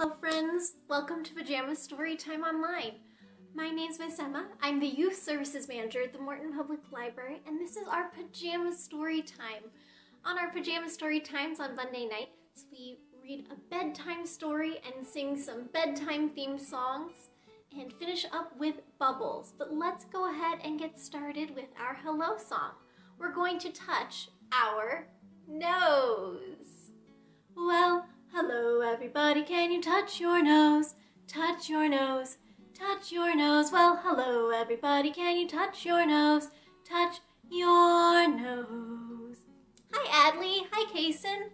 Hello friends, welcome to Pajama Storytime Online. My name is Miss Emma. I'm the Youth Services Manager at the Morton Public Library and this is our Pajama Story Time. On our Pajama Story Times on Monday nights, we read a bedtime story and sing some bedtime themed songs and finish up with bubbles. But let's go ahead and get started with our hello song. We're going to touch our nose. Well, Hello everybody, can you touch your nose? Touch your nose, touch your nose. Well, hello everybody, can you touch your nose? Touch your nose. Hi Adley, hi Kason.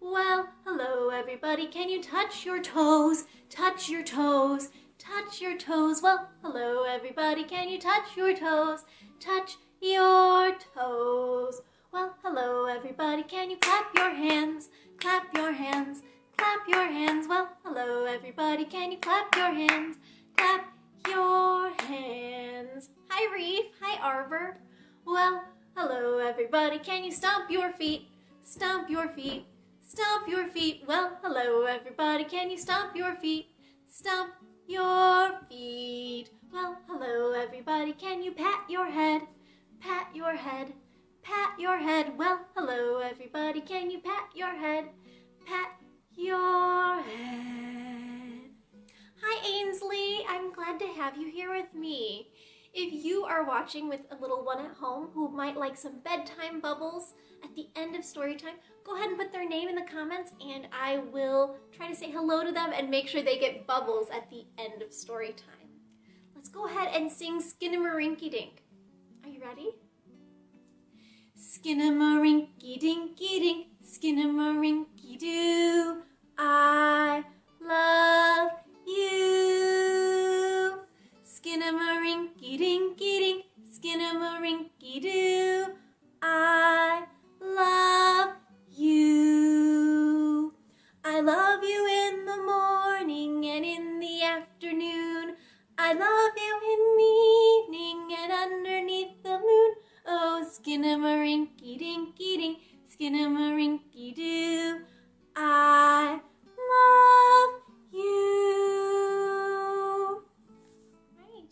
Well, hello everybody, can you touch your toes? Touch your toes, touch your toes. Well, hello everybody, can you touch your toes? Touch your toes. Well, hello everybody, can you clap your hands? Clap your hands, clap your hands. Well, hello everybody, can you clap your hands? Clap your hands. Hi Reef, hi Arbor. Well, hello everybody, can you stomp your feet? Stomp your feet, stomp your feet. Well, hello everybody, can you stomp your feet? Stomp your feet. Well, hello everybody, can you pat your head? Pat your head pat your head. Well, hello everybody, can you pat your head? Pat your head. Hi Ainsley, I'm glad to have you here with me. If you are watching with a little one at home who might like some bedtime bubbles at the end of story time, go ahead and put their name in the comments and I will try to say hello to them and make sure they get bubbles at the end of story time. Let's go ahead and sing Skinnamarink Dink. Are you ready? Skinnamarink dink dink, skinnamarink doo. I love you. Skinnamarink dink dink, skinnamarink doo. I love you. I love you in the morning and in the afternoon. I love you Oh, skinnamarink dink dink, skinnamarink doo. I love you. Right.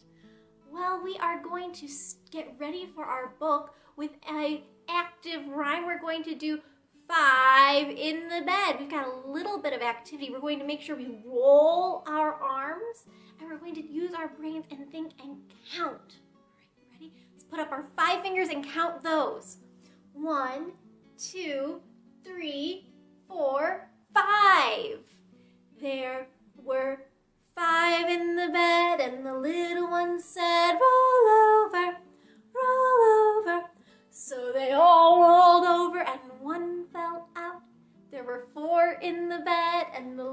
Well, we are going to get ready for our book with a active rhyme. We're going to do five in the bed. We've got a little bit of activity. We're going to make sure we roll our arms and we're going to use our brains and think and count. Put up our five fingers and count those. One, two, three, four, five. There were five in the bed, and the little one said, Roll over, roll over. So they all rolled over, and one fell out. There were four in the bed, and the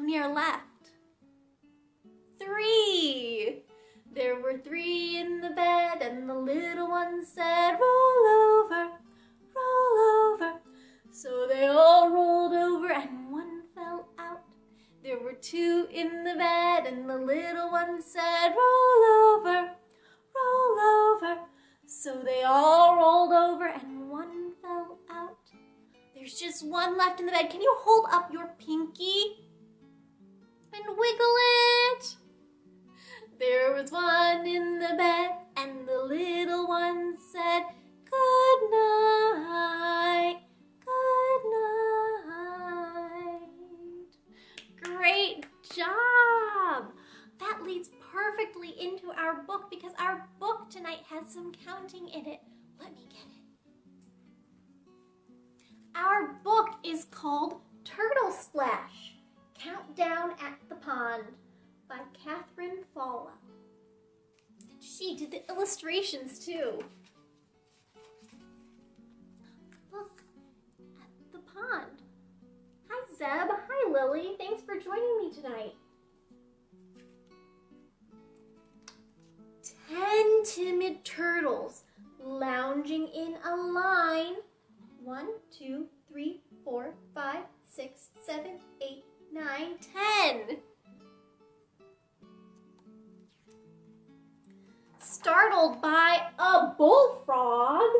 many are left? Three. There were three in the bed, and the little one said, Roll over, roll over. So they all rolled over, and one fell out. There were two in the bed, and the little one said, Roll over, roll over. So they all rolled over, and one fell out. There's just one left in the bed. Can you hold up your pinky and wiggle it? There was one in the bed, and the little one said, Good night, good night. Great job! That leads perfectly into our book because our book tonight has some counting in it. Let me get it. Our book is called Turtle Splash Countdown at the Pond by Cathryn Falwell. She did the illustrations too. Look at the pond. Hi Zeb, hi Lily, thanks for joining me tonight. Ten timid turtles lounging in a line. One, two, three, four, five, six, seven, eight, nine, ten. startled by a bullfrog.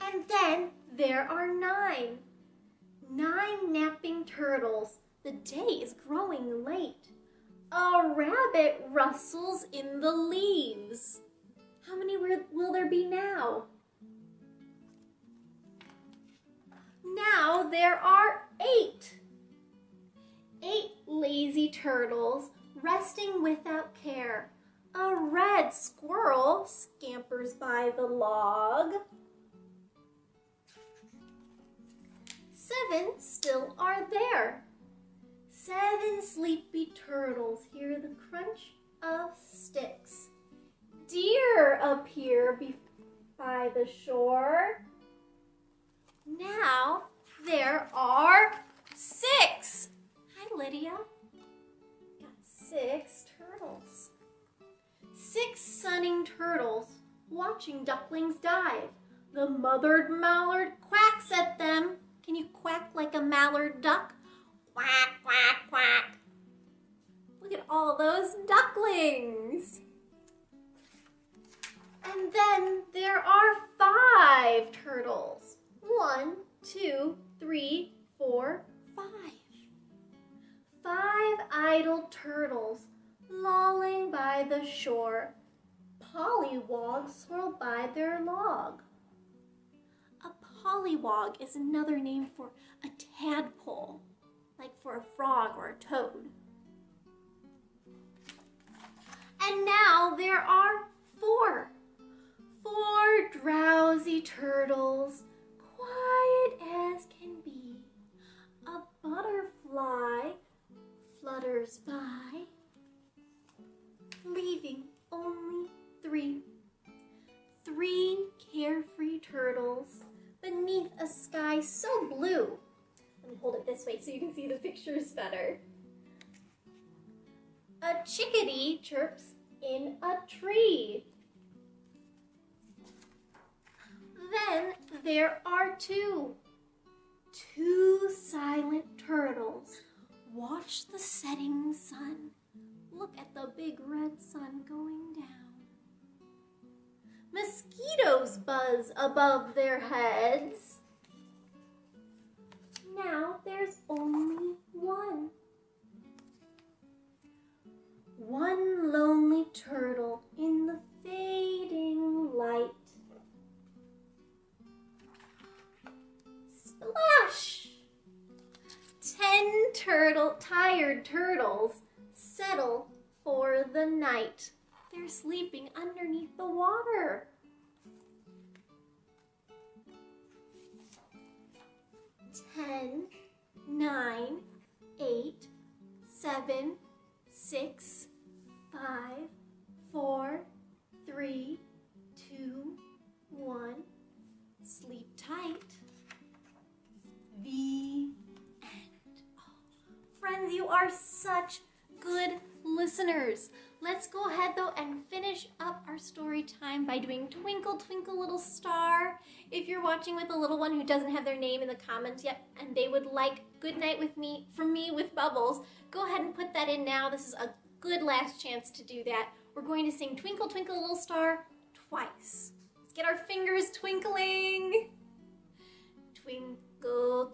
And then there are nine. Nine napping turtles. The day is growing late. A rabbit rustles in the leaves. How many will there be now? There are eight. Eight lazy turtles resting without care. A red squirrel scampers by the log. Seven still are there. Seven sleepy turtles hear the crunch of sticks. Deer appear by the shore. Now there are six. Hi, Lydia. Got six turtles. Six sunning turtles watching ducklings dive. The mothered mallard quacks at them. Can you quack like a mallard duck? Quack, quack, quack. Look at all those ducklings. And then there are five turtles. One, two, three, four, five. Five idle turtles lolling by the shore. Pollywogs swirl by their log. A pollywog is another name for a tadpole, like for a frog or a toad. And now there are four. Four drowsy turtles quiet as can be. A butterfly flutters by, leaving only three. Three carefree turtles beneath a sky so blue. Let me hold it this way so you can see the pictures better. A chickadee chirps in a tree. There are two. Two silent turtles watch the setting sun. Look at the big red sun going down. Mosquitoes buzz above their heads. Now there's only one. 10, 9, 8, 7, 6, 5, 4, 3, 2, 1. Sleep tight. The end. Oh, friends, you are such good listeners. Let's go ahead though and finish up our story time by doing Twinkle Twinkle Little Star. If you're watching with a little one who doesn't have their name in the comments yet and they would like Good Night with me from me with Bubbles, go ahead and put that in now. This is a good last chance to do that. We're going to sing Twinkle Twinkle Little Star twice. Let's get our fingers twinkling. Twinkle, twinkle,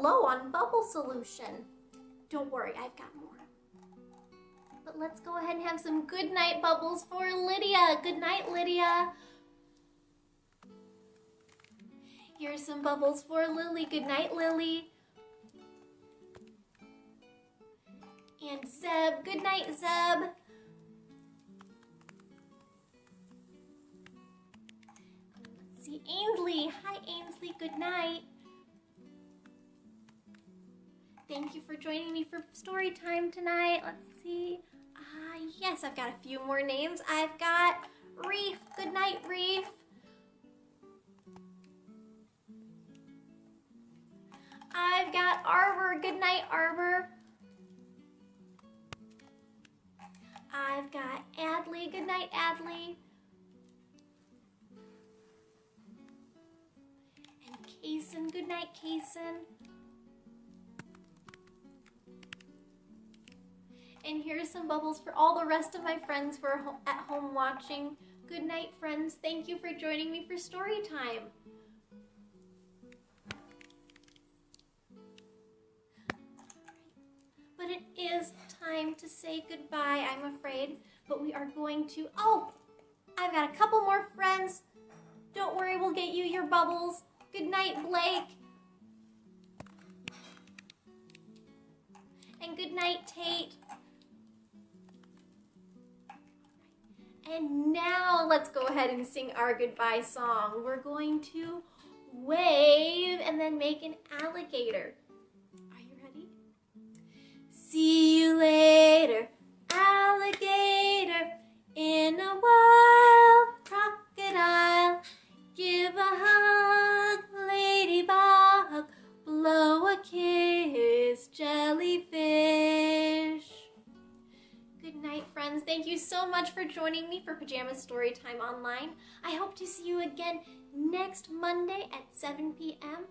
low on bubble solution. Don't worry, I've got more. But let's go ahead and have some good night bubbles for Lydia. Good night, Lydia. Here's some bubbles for Lily. Good night, Lily. And Zeb. Good night, Zeb. See, Ainsley. Hi, Ainsley. Good night. Thank you for joining me for story time tonight. Let's see. Ah, uh, yes, I've got a few more names. I've got Reef. Good night, Reef. I've got Arbor. Good night, Arbor. I've got Adley. Good night, Adley. And Kason. Good night, Kaysen. And here's some bubbles for all the rest of my friends who are at home watching. Good night, friends. Thank you for joining me for story time. But it is time to say goodbye, I'm afraid. But we are going to... Oh! I've got a couple more friends. Don't worry, we'll get you your bubbles. Good night, Blake. And good night, Tate. And now let's go ahead and sing our goodbye song. We're going to wave and then make an alligator. Are you ready? See you later, alligator, in a wild crocodile. Give a hug, ladybug, blow a kiss, jellyfish friends. Thank you so much for joining me for Pajama Storytime Online. I hope to see you again next Monday at 7 p.m.